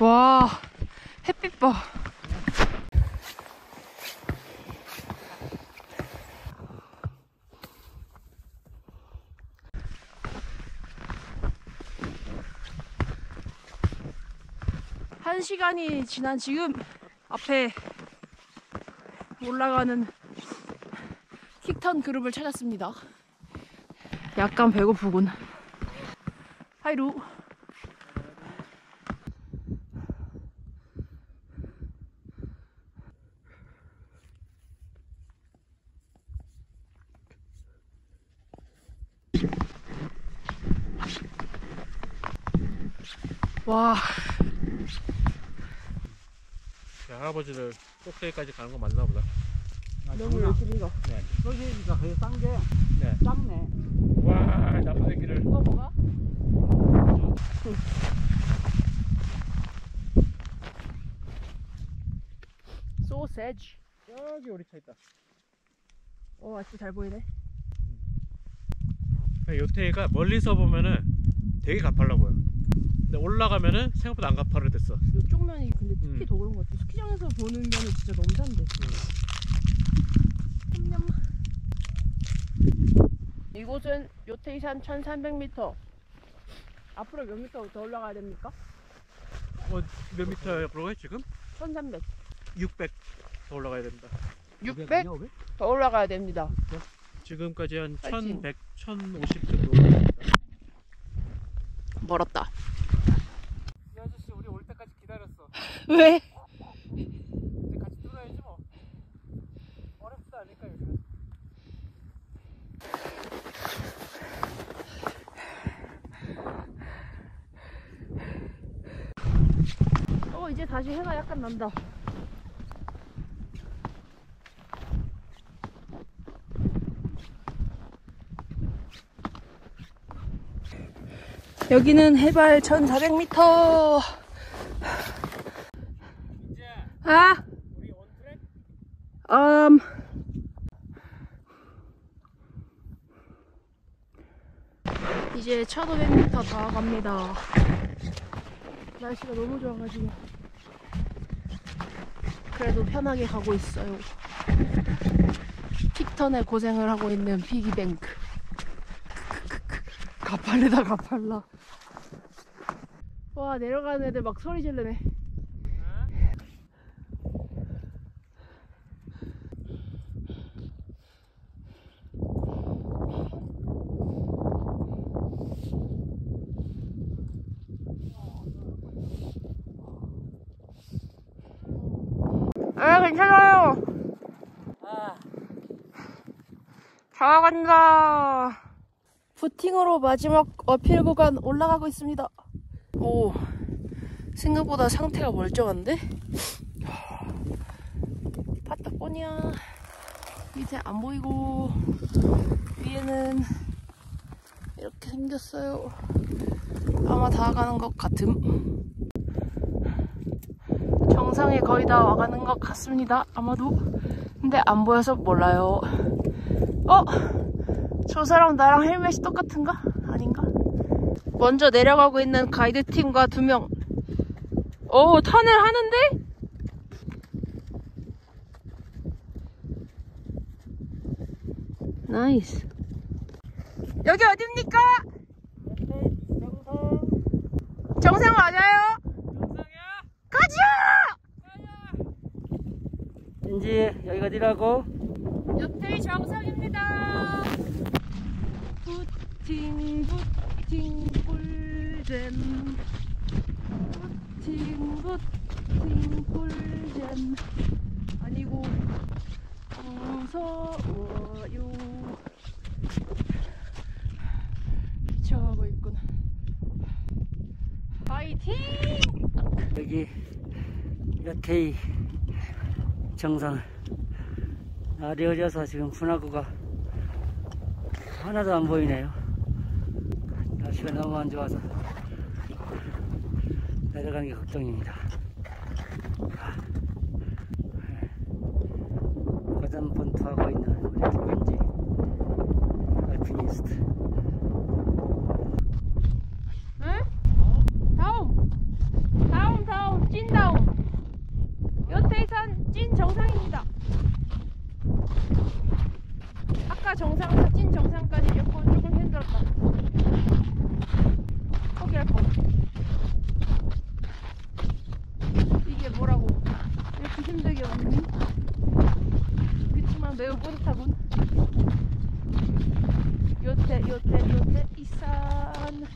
와, 햇빛 봐. 한 시간이 지난 지금 앞에 올라가는 킥턴 그룹을 찾았습니다. 약간 배고프군. 하이루. 와, 그 할아버지를 꼭대기까지 가는 거 맞나 보다. 너무 열심히 가. 여기니까 거의 싼 게 네. 작네. 와, 나쁜 새끼를. 뭐가 뭐가? 소세지. 여기 우리 차 있다. 오, 아주 잘 보이네. 요태가 멀리서 보면은 되게 가팔라 보여. 근데 올라가면은 생각보다 안 가파르 됐어. 이쪽 면이 근데 특히 음. 더 그런 것 같아. 스키장에서 보는 면은 진짜 너무 짠데. 냠냠. 이곳은 요테이산 1300m. 앞으로 몇 미터 더 올라가야 됩니까? 어, 몇 미터 그러고 지금? 1300. 600 더 올라가야 됩니다. 600더 올라가야 됩니다. 지금까지 한 파이팅. 1100, 1050 정도. 멀었다. 이 아저씨 우리 올 때까지 기다렸어. 왜? 이제 같이 뚫어야지 뭐. 어렵지도 않으니까 요즘. 어, 이제 다시 해가 약간 난다. 여기는 해발 1400m. 아? 우리 온트랙? 음. 이제 1500m 다 갑니다. 날씨가 너무 좋아가지고. 그래도 편하게 가고 있어요. 픽턴에 고생을 하고 있는 피기뱅크. 가팔르다, 가팔라. 와, 내려가는 애들 막 소리 지르네. 아, 괜찮아요. 다 간다. 부팅으로 마지막 어필 구간 올라가고 있습니다. 오, 생각보다 상태가 멀쩡한데? 파타고니아 밑에 안 보이고 위에는 이렇게 생겼어요. 아마 다 가는 것 같음. 정상에 거의 다 와가는 것 같습니다. 아마도. 근데 안 보여서 몰라요. 어? 저 사람 나랑 헬멧이 똑같은가? 아닌가? 먼저 내려가고 있는 가이드 팀과 두 명. 오, 턴을 하는데? Nice. 여기 어딥니까? 정상 맞아요? 가자! 왠지 여기가 어디라고? 옆에 정상입니다. 부팅 부팅 꿀잼 부팅 부팅 꿀잼 아니고 무서워요 미쳐가고 있군 파이팅! 여기 여태이 정상 아, 날이 어려서 지금 분화구가 하나도 안 보이네요. 날씨가 너무 안 좋아서 내려가는 게 걱정입니다. 아, 네. 거장 본투하고 있는 우리 김현지 알피니스트. 매우 뿌듯하군 요태 요태 요태 이산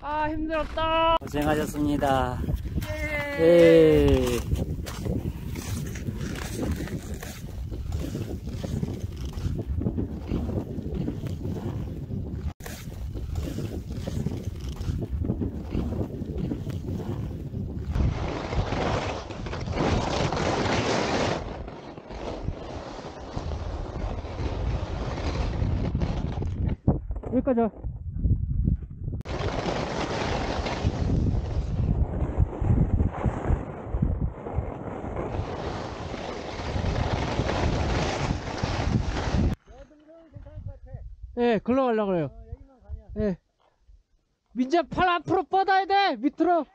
아 힘들었다. 고생하셨습니다. 예. 예. 여기까지 와. 예, 글로 가려고 그래요. 예. 민재 팔 앞으로 뻗어야 돼! 밑으로!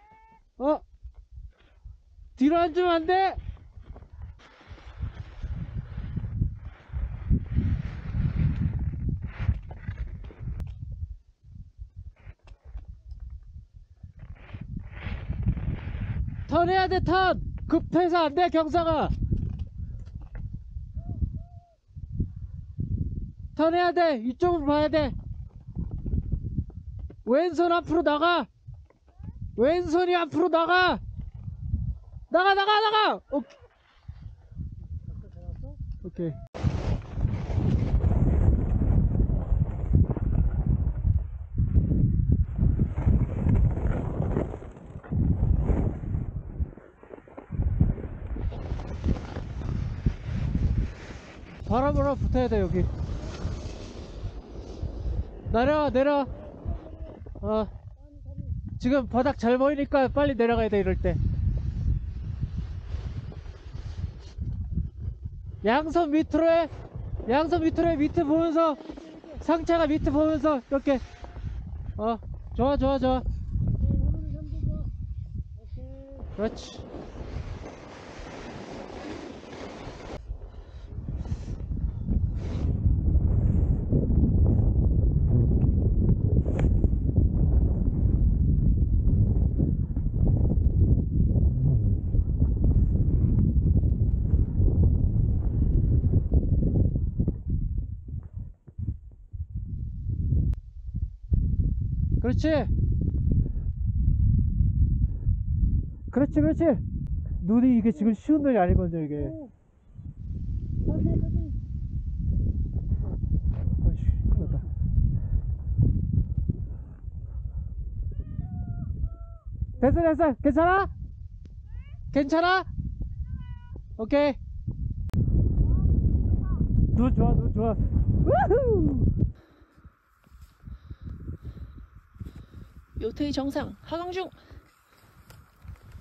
어? 뒤로 앉으면 안 돼! 턴 해야 돼, 턴! 급해서 안 돼, 경사가! 턴 해야 돼! 이쪽으로 봐야 돼! 왼손 앞으로 나가! 왼손이 앞으로 나가! 나가, 나가, 나가! 오케이. 바람으로 붙어야 돼 여기. 내려와 내려. 어. 지금 바닥 잘 보이니까 빨리 내려가야 돼 이럴 때. 양손 밑으로 해. 양손 밑으로 해. 밑에 보면서. 상체가 밑에 보면서. 이렇게. 어. 좋아 좋아 좋아. 그렇지 그렇지. 그렇지, 그렇지. 눈이 이게 지금 쉬운 눈이 아니거든요, 이게. 큰일 났다. 됐어, 됐어. 괜찮아? 괜찮아? 오케이. 눈 좋아, 눈 좋아. 우후! 요태의 정상 하강 중.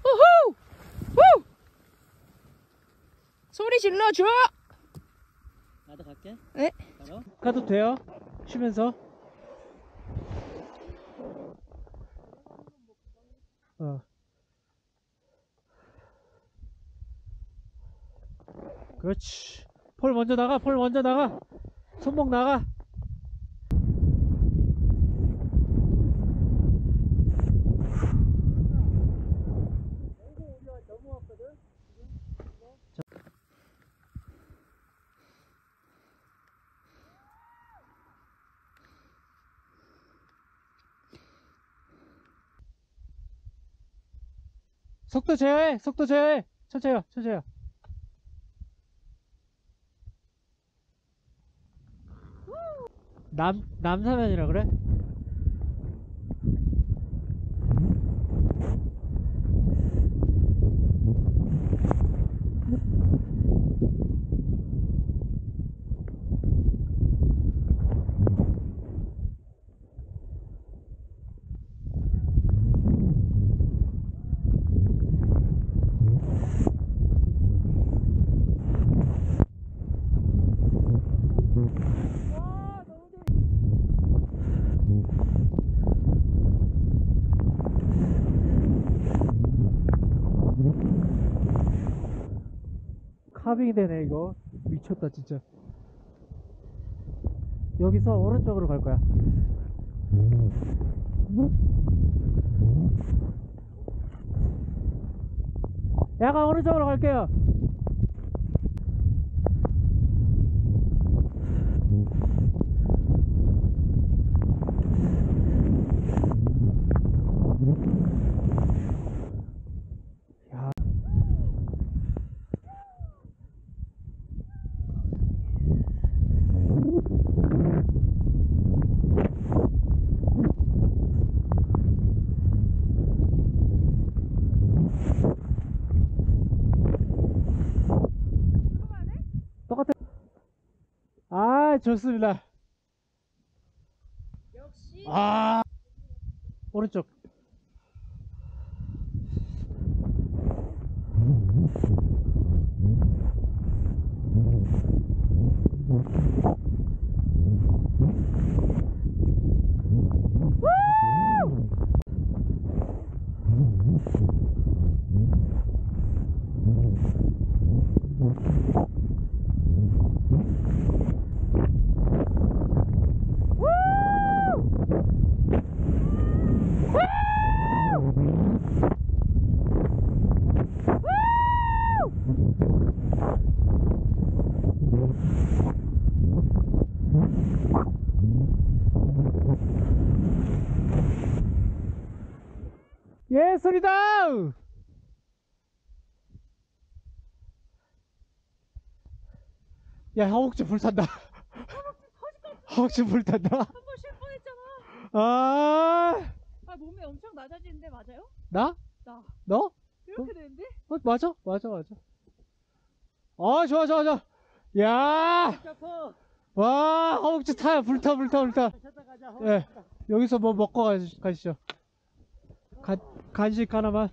우후! 우! 소리 질러 줘. 나도 갈게. 네. 바로. 가도 돼요? 쉬면서. 어. 그렇지. 폴 먼저 나가, 폴 먼저 나가. 손목 나가. 속도 제어해, 속도 제어해. 천천히 와, 천천히 와. 남, 남사면이라 그래? 파빙이 되네 이거. 미쳤다 진짜. 여기서 오른쪽으로 갈 거야. 약간 오른쪽으로 갈게요 야. 똑같아. 아, 좋습니다. 역시 아, 오른쪽. 예술이다! 야, 허벅지 불탄다. 허벅지 불탄다. 한 번 쉴 뻔했잖아. 아, 아 몸이 엄청 낮아지는데 맞아요? 나? 나 너? 이렇게 되는데? 어, 맞아, 맞아, 맞아. 아, 좋아, 좋아, 좋아. 야, 와, 허벅지 타, 불타, 불타, 불타. 예, 여기서 뭐 먹고 가시, 가시죠. 가, 간식 하나만.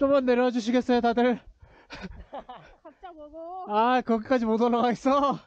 좀만 내려와 주시겠어요, 다들? 각자 먹어. 아, 거기까지 못 올라가겠어.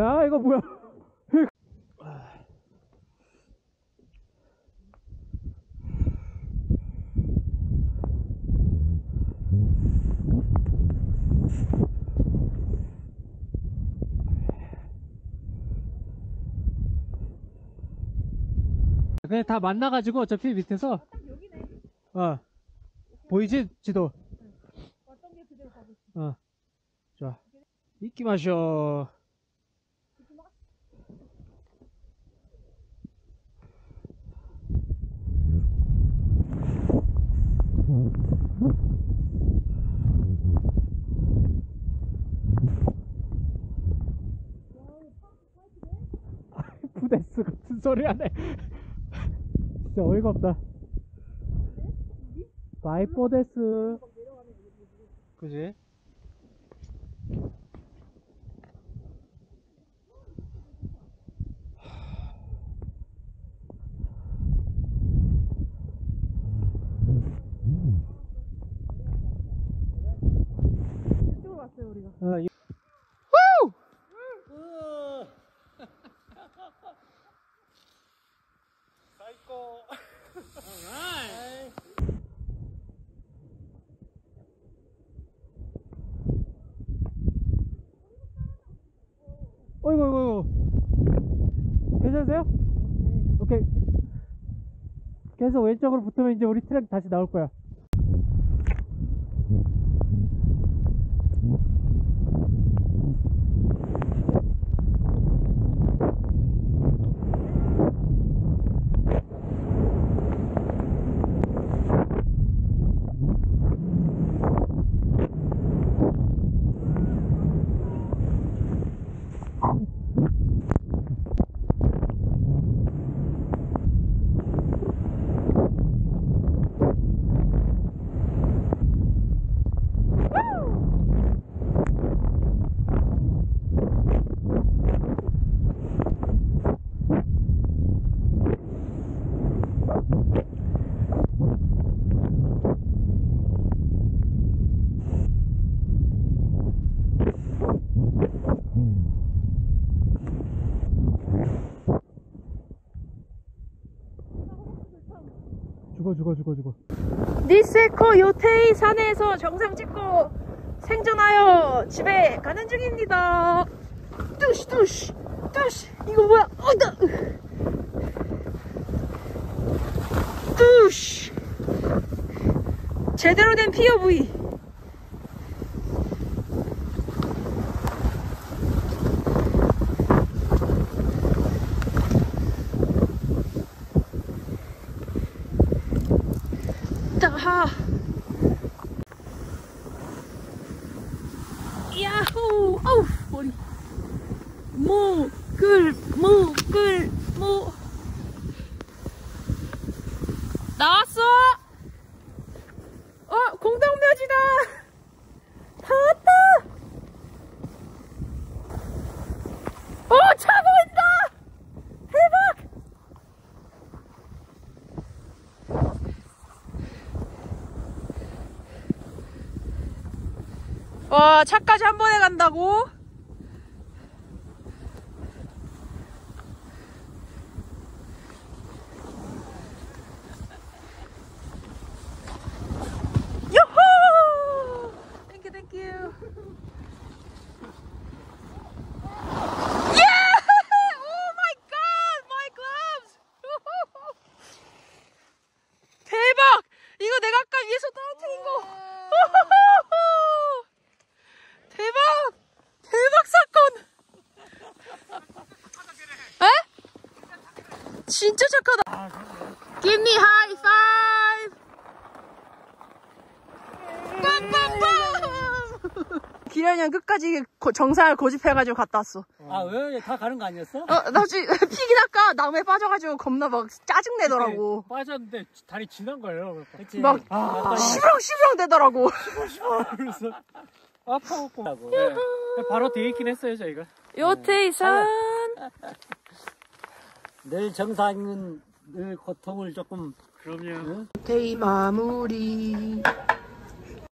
야, 이거 뭐야? 그냥 다 만나가지고 어차피 밑에서. 어. 보이지? 지도? 어떤 게 그대로 가고 있어. 어. 좋아. 이끼 마셔 부대스 같은 소리 하네 진짜 어이가 없다. 바이포데스 그지? 이쪽으로 왔어요 우리가. 어, 이- 어이구, 어이구, 어이구. 괜찮으세요? 오케이. 계속 왼쪽으로 붙으면 이제 우리 트랙 다시 나올 거야. 죽어 죽어 죽어 죽어 니세코 요테이 산에서 정상 찍고 생존하여 집에 가는 중입니다. 뚜시 뚜시 뚜시 이거 뭐야? 어다 뚜시 제대로 된 POV. 따하. 야호! 어우, 머리. 모, 끌, 모, 끌, 모. 나왔어! 어, 공동묘지다! 다 왔다! 어, 차 보인다! 대박! 와, 차까지 한 번에 간다고? 요호! 땡큐, 땡큐. Yeah! Oh my god! My gloves! 대박! 이거 내가 아까 위에서 떨어뜨린 거! 대박! 대박 사건! 에? 진짜 착하다. Give me high five. 빵빵빵! 기련이 형 끝까지 고- 정상을 고집해가지고 갔다 왔어. 아, 왜? 다 가는 거 아니었어? 어, 나중에 피기다가 나무에 빠져가지고 겁나 막 짜증 내더라고. 빠졌는데 다리 지난 거예요. 그치? 막 아, 시부렁시부렁 되더라고. 그래서 아파갖고 네. 바로 뒤에 있긴 했어요 저희가. 요테이산. 늘 정상은 늘 고통을 조금 그럼요. 요테이 마무리.